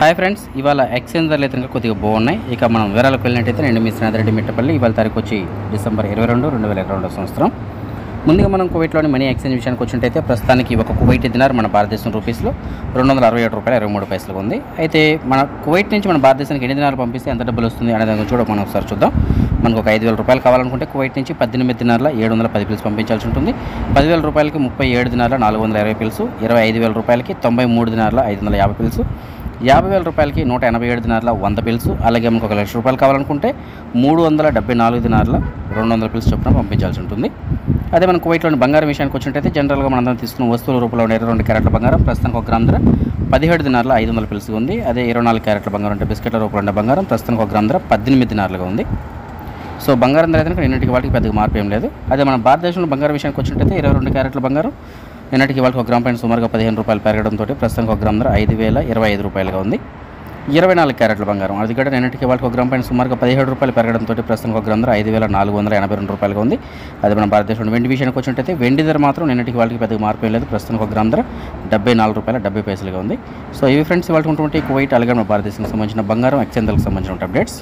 Hi friends ఇవాళ exchange ధరలు అయితే ఇంకా కొద్దిగా బాగున్నాయి. ఇక మనం వివరాలకు వెళ్ళినట్టయితే నేను మీ స్నేహితురెడ్డి మిట్టపల్లి. ఇవాళ తారీఖు వచ్చి డిసెంబర్ ఇరవై రెండు రెండు వేల ఇరవై రెండో సంవత్సరం. ముందుగా మనం కువైట్లోని మనీ ఎక్స్చేంజ్ విషయానికి వచ్చినట్టయితే ప్రస్తుతానికి ఒక కువైట్ దినార్ మన భారతదేశం రూపీస్లో రెండు వందల అరవై ఏడు రూపాయలు ఇరవై మూడు పైసలు ఉంది. అయితే మన కువైట్ నుంచి మన భారతదేశానికి ఎన్ని దినాలు పంపిస్తే ఎంత డబ్బులు వస్తుంది అనే దాని గురించి కూడా మనం ఒకసారి చూద్దాం. మనకు ఒక ఐదు వేల రూపాయలు కావాలనుకుంటే కువైట్ నుంచి పద్దెనిమిది దినాల ఏడు వందల పది పిల్స్ పంపించాల్సి ఉంటుంది. పదివేల రూపాయలకి ముప్పై ఏడు దినాల నాలుగు వందల ఇరవై పిల్స్ ఇరవై ఐదు వేల రూపాయలకి తొంభై మూడు దినాల ఐదు వందల యాభై పిల్స్ యాభై వేల రూపాయలకి నూట ఎనభై ఏడు దినార్ల వంద పిల్స్ అలాగే మనకు ఒక లక్ష రూపాయలు కావాలనుకుంటే మూడు వందల డెబ్బై నాలుగు దినార్ల రెండు వందల పిల్స్ చొప్పున పంపించాల్సి ఉంటుంది. అదే మన కువైట్లోని బంగారం విషయానికి వచ్చినట్టయితే జనరల్గా మనందరం తీసుకున్న వస్తువుల రూపంలో ఉండే ఇరవై రెండు క్యారెట్ల బంగారం ప్రస్తుతానికి ఒక గ్రామ్ ధర పదిహేడు దినార్ల ఐదు వందల పిల్స్ ఉంది. అదే ఇరవై నాలుగు క్యారెట్ల బంగారం అంటే బిస్కెట్ల రూపంలో ఉండే బంగారం ప్రస్తుతానికి ఒక గ్రామ్ ధర పద్దెనిమిది దినార్లుగా ఉంది. సో బంగారం ధర అయితే నిన్నటికి వాటికి పెద్దగా మార్పు ఏం లేదు. అదే మన భారతదేశంలో బంగారం విషయానికి వచ్చినట్టయితే ఇరవై రెండు క్యారెట్ల బంగారం నిన్నటికి వాళ్ళకి ఒక గ్రామ్ పైన సుమారుగా పదిహేను రూపాయలు పెరగడంతో ప్రస్తుతానికి ఒక గ్రామ్ ధర ఐదు వేల ఇరవై ఐదు రూపాయలుగా ఉంది. ఇరవై నాలుగు క్యారెట్ల బంగారం. అది కూడా నిన్నటికి వాళ్ళకి ఒక గ్రామ్ పైన సుమారుగా పదిహేడు రూపాయలు పెరగడంతో ప్రస్తుతానికి ఒక గ్రామ్ ధర ఐదు వేల నాలుగు వందల ఎనభై రెండు రూపాయలుగా ఉంది. అది మన భారతదేశంలో వెండి విషయానికి వచ్చినట్టయితే వెండి ధర మాత్రం నిన్నటికి వాళ్ళకి పెద్దగా మార్పు ఏం లేదు. ప్రస్తుతానికి ఒక గ్రామ్ ధర డెబ్బై నాలుగు రూపాయల డెబ్బై పైసలుగా ఉంది. సో ఇవి ఫ్రెండ్స్ ఇవాళ ఉన్నటువంటి కువైట్ అలాగే మన భారతదేశానికి సంబంధించిన బంగారం ఎక్స్చేంజ్లకు సంబంధించిన అప్డేట్స్.